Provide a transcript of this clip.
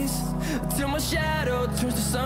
days till my shadow turns to sun.